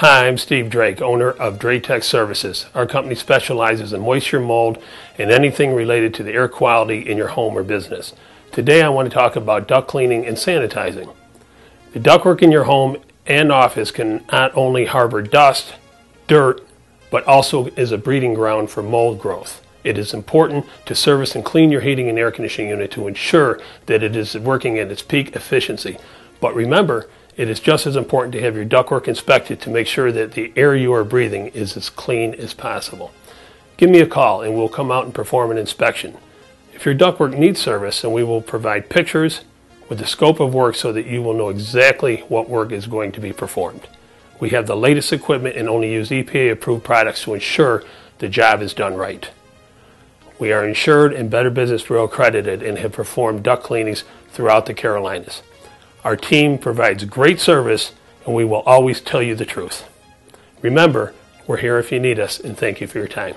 Hi, I'm Steve Drake, owner of Dratech Services. Our company specializes in moisture, mold, and anything related to the air quality in your home or business. Today I want to talk about duct cleaning and sanitizing. The ductwork in your home and office can not only harbor dust, dirt, but also is a breeding ground for mold growth. It is important to service and clean your heating and air conditioning unit to ensure that it is working at its peak efficiency. But remember, it is just as important to have your ductwork inspected to make sure that the air you are breathing is as clean as possible. Give me a call and we'll come out and perform an inspection. If your ductwork needs service, then we will provide pictures with the scope of work so that you will know exactly what work is going to be performed. We have the latest equipment and only use EPA approved products to ensure the job is done right. We are insured and Better Business Bureau accredited and have performed duct cleanings throughout the Carolinas. Our team provides great service and we will always tell you the truth. Remember, we're here if you need us and thank you for your time.